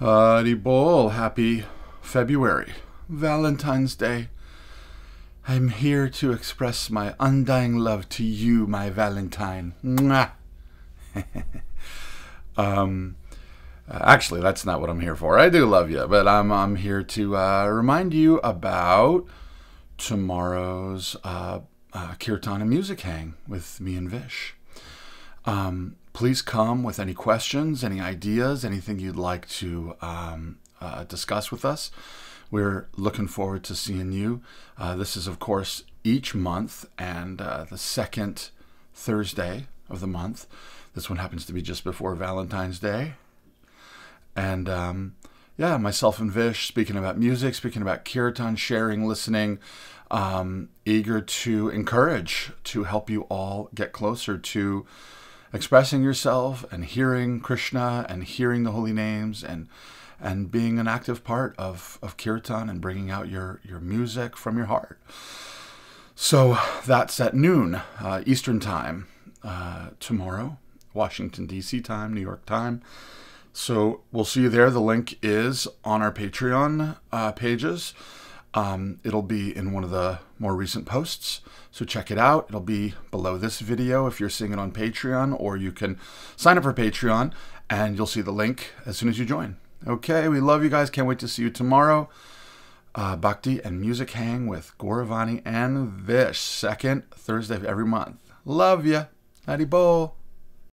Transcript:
Hari Bol, happy February, Valentine's Day. I'm here to express my undying love to you, my Valentine. Mwah. um, actually, that's not what I'm here for. I do love you, but I'm, I'm here to uh, remind you about tomorrow's uh, uh, Music Hang with me and Vish. Um, please come with any questions, any ideas, anything you'd like to um, uh, discuss with us. We're looking forward to seeing you. Uh, this is, of course, each month and uh, the second Thursday of the month. This one happens to be just before Valentine's Day. And um, yeah, myself and Vish speaking about music, speaking about kirtan, sharing, listening, um, eager to encourage, to help you all get closer to expressing yourself and hearing Krishna and hearing the holy names and and being an active part of, of kirtan and bringing out your, your music from your heart. So that's at noon uh, Eastern Time uh, tomorrow, Washington, D.C. time, New York time. So we'll see you there. The link is on our Patreon uh, pages. Um, it'll be in one of the more recent posts, so check it out. It'll be below this video if you're seeing it on Patreon, or you can sign up for Patreon and you'll see the link as soon as you join. Okay, we love you guys. Can't wait to see you tomorrow. Uh, Bhakti and Music Hang with Gaura Vani and Vish, second Thursday of every month. Love ya. Hari Bol.